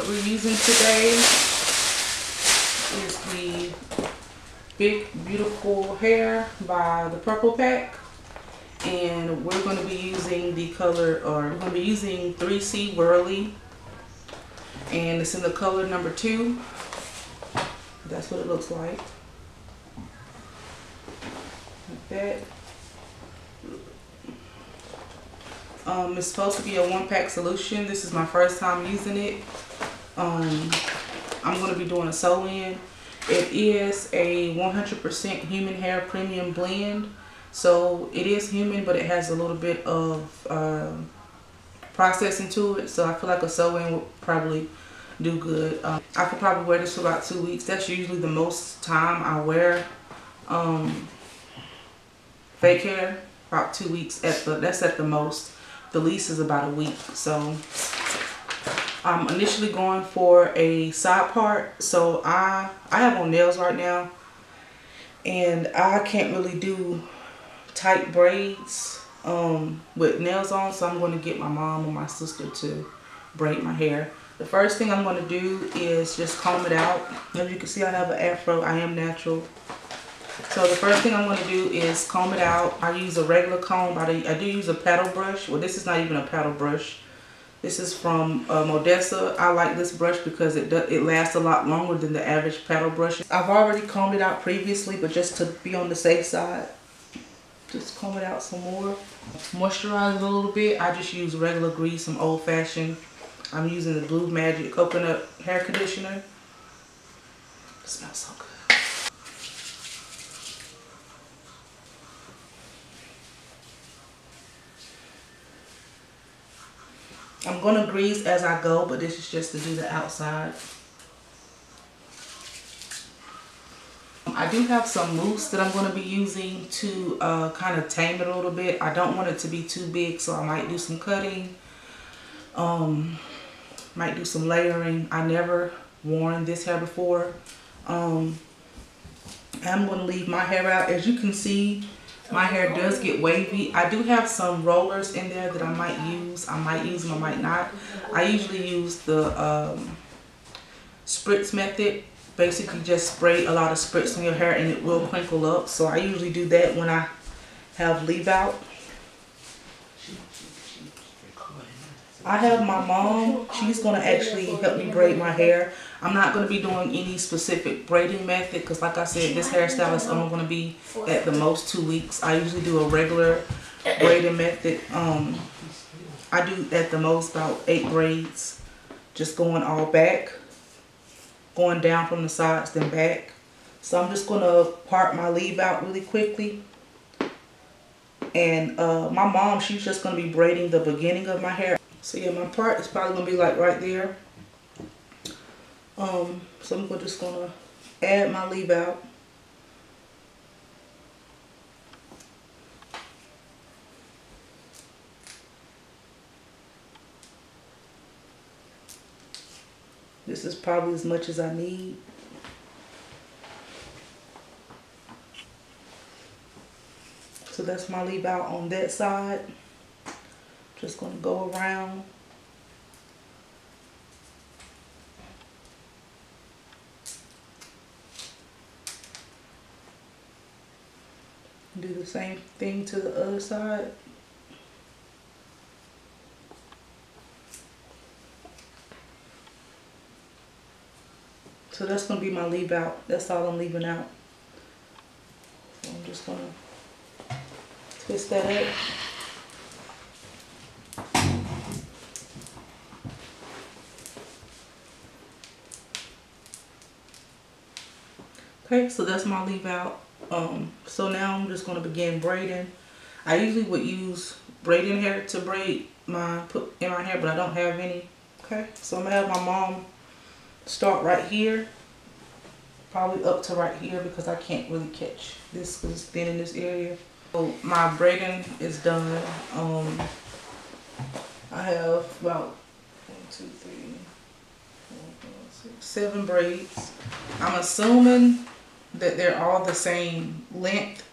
what we're using today is the Big Beautiful Hair by the Purple Pack. And we're going to be using the color, or we're going to be using 3C Whirly. And it's in the color number two. That's what it looks like. Like that. Um, it's supposed to be a one pack solution. This is my first time using it. Um, I'm going to be doing a sew in. It is a 100% human hair premium blend. So it is human, but it has a little bit of uh, processing to it. So I feel like a sew in would probably do good. Um, I could probably wear this for about two weeks. That's usually the most time I wear um, fake hair. About two weeks at the, that's at the most. The least is about a week. So I'm initially going for a side part. So I, I have on nails right now. And I can't really do tight braids um, with nails on. So I'm going to get my mom or my sister to braid my hair. The first thing I'm going to do is just comb it out. As you can see, I have an afro. I am natural. So the first thing I'm going to do is comb it out. I use a regular comb. I do, I do use a paddle brush. Well, this is not even a paddle brush. This is from uh, Modessa. I like this brush because it does, it lasts a lot longer than the average paddle brush. I've already combed it out previously, but just to be on the safe side, just comb it out some more. Moisturize it a little bit. I just use regular grease, some old fashioned. I'm using the Blue Magic Coconut Hair Conditioner. It smells so good. I'm going to grease as I go, but this is just to do the outside. I do have some mousse that I'm going to be using to uh, kind of tame it a little bit. I don't want it to be too big, so I might do some cutting. Um, might do some layering. I never worn this hair before. Um, I'm going to leave my hair out. As you can see, my hair does get wavy. I do have some rollers in there that I might use. I might use them, I might not. I usually use the um, spritz method. Basically just spray a lot of spritz on your hair and it will crinkle up. So I usually do that when I have leave out. I have my mom. She's going to actually help me braid my hair. I'm not going to be doing any specific braiding method because like I said, this hairstyle is only going to be at the most two weeks. I usually do a regular braiding method. Um, I do at the most about eight braids. Just going all back. Going down from the sides then back. So I'm just going to part my leave out really quickly. And uh, my mom, she's just going to be braiding the beginning of my hair. So yeah, my part is probably going to be like right there. Um, so I'm just going to add my leave out. This is probably as much as I need. So that's my leave out on that side. Just going to go around. Do the same thing to the other side. So that's going to be my leave out. That's all I'm leaving out. So I'm just going to twist that up. Okay, so that's my leave out. Um, so now I'm just going to begin braiding. I usually would use braiding hair to braid my put in my hair, but I don't have any. Okay, so I'm gonna have my mom start right here, probably up to right here because I can't really catch this because it's thin in this area. So my braiding is done. Um, I have about one, two, three, four, five, six, seven braids. I'm assuming that they're all the same length.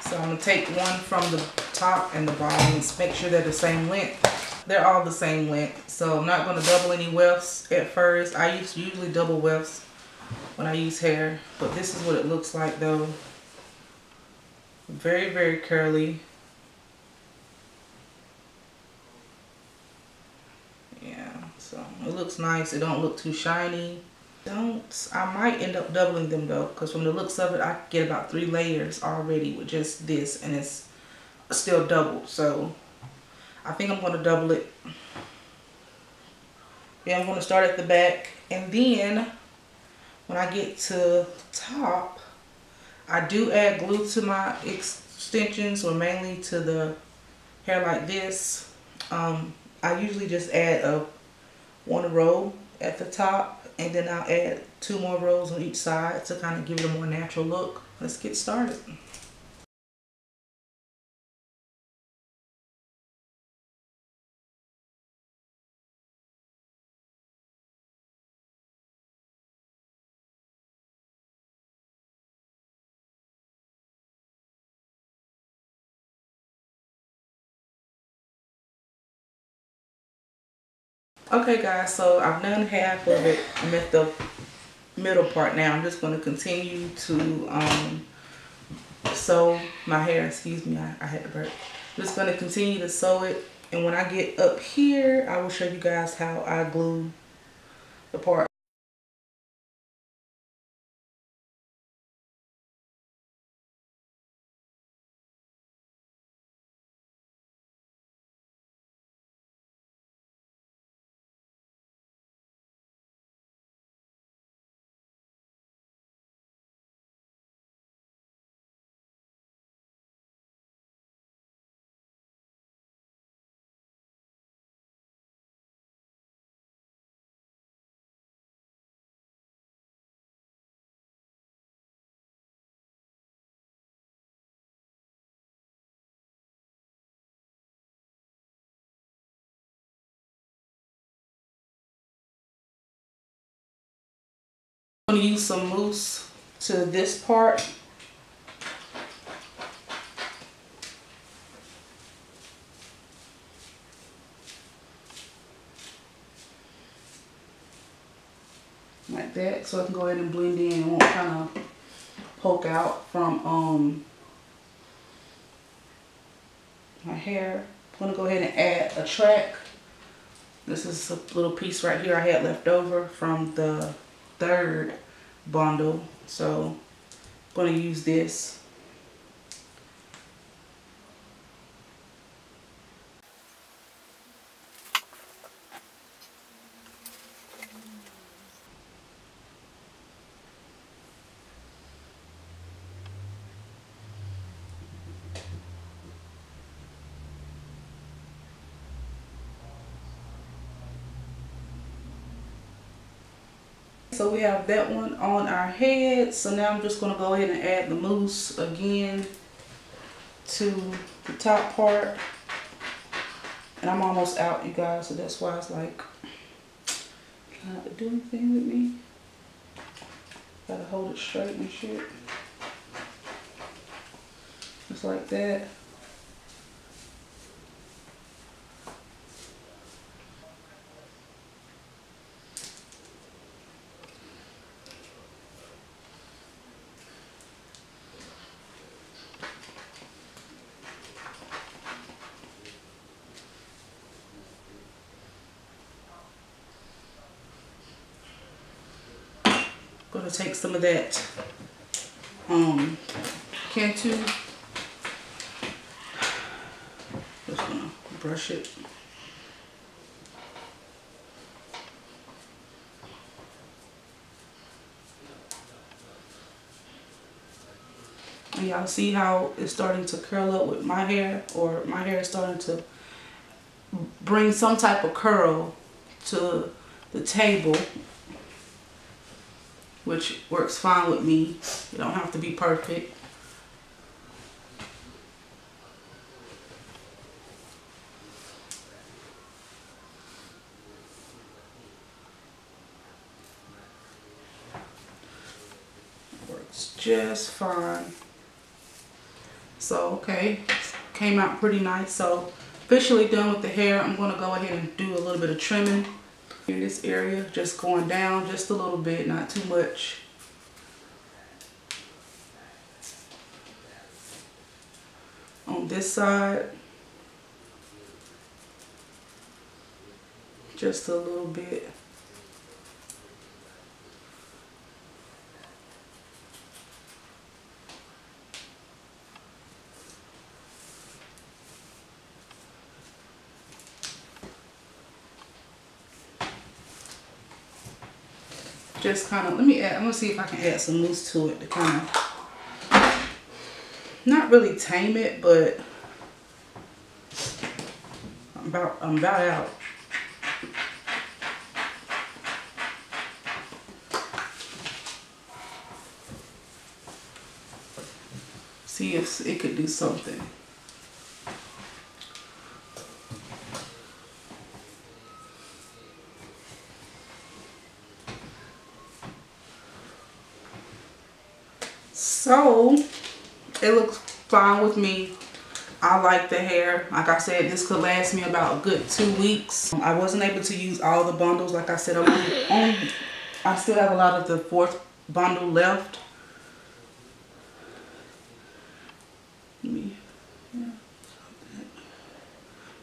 So I'm going to take one from the top and the bottom and make sure they're the same length. They're all the same length. So I'm not going to double any wefts at first. I used usually double wefts when I use hair. But this is what it looks like though. Very, very curly. Yeah, so it looks nice. It don't look too shiny. Don't, I might end up doubling them though, because from the looks of it, I get about three layers already with just this, and it's still doubled. So I think I'm going to double it. Yeah, I'm going to start at the back, and then when I get to top, I do add glue to my extensions or mainly to the hair like this. Um, I usually just add a one row at the top and then I'll add two more rows on each side to kind of give it a more natural look. Let's get started. Okay guys, so I've done half of it. I'm at the middle part now. I'm just going to continue to um, sew my hair. Excuse me, I, I had to burp. I'm just going to continue to sew it. And when I get up here, I will show you guys how I glue the part. Going to use some mousse to this part. Like that, so I can go ahead and blend in and won't kind of poke out from um, my hair. I'm going to go ahead and add a track. This is a little piece right here I had left over from the third bundle. So I'm going to use this. So we have that one on our head. So now I'm just going to go ahead and add the mousse again to the top part. And I'm almost out, you guys. So that's why it's like, trying to do anything with me. Gotta hold it straight and shit. Just like that. Gonna take some of that um Cantu. Just gonna brush it. Y'all see how it's starting to curl up with my hair or my hair is starting to bring some type of curl to the table which works fine with me. You don't have to be perfect. Works just fine. So, okay, came out pretty nice. So, officially done with the hair. I'm going to go ahead and do a little bit of trimming in this area, just going down just a little bit, not too much. On this side, just a little bit. Just kind of, let me add, I'm going to see if I can add some mousse to it to kind of, not really tame it, but I'm about, I'm about out. See if it could do something. So, it looks fine with me. I like the hair. Like I said, this could last me about a good two weeks. Um, I wasn't able to use all the bundles. Like I said, only, I still have a lot of the fourth bundle left.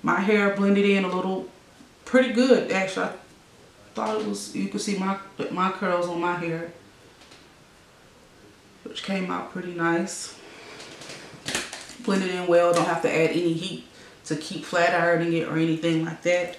My hair blended in a little pretty good actually. I thought it was, you could see my, my curls on my hair which came out pretty nice. Blended in well, don't have to add any heat to keep flat ironing it or anything like that.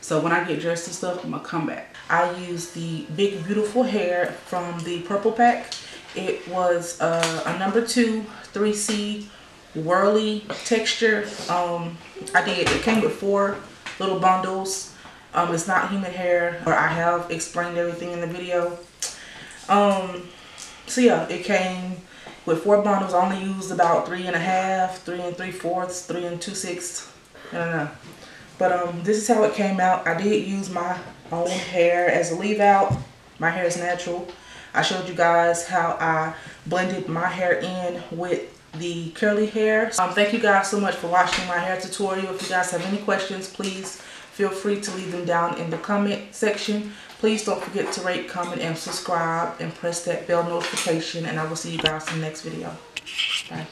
So when I get dressed and stuff, I'm gonna come back. I use the Big Beautiful Hair from the Purple Pack. It was uh, a number two 3C whirly texture. Um, I did, it came with four little bundles. Um, it's not human hair, but I have explained everything in the video. Um, so yeah, it came with four bundles. I only used about three and a half, three and three fourths, three and two sixths. I don't know. But um, this is how it came out. I did use my own hair as a leave out. My hair is natural. I showed you guys how I blended my hair in with the curly hair. Um, thank you guys so much for watching my hair tutorial. If you guys have any questions, please feel free to leave them down in the comment section. Please don't forget to rate, comment, and subscribe and press that bell notification. And I will see you guys in the next video. Bye.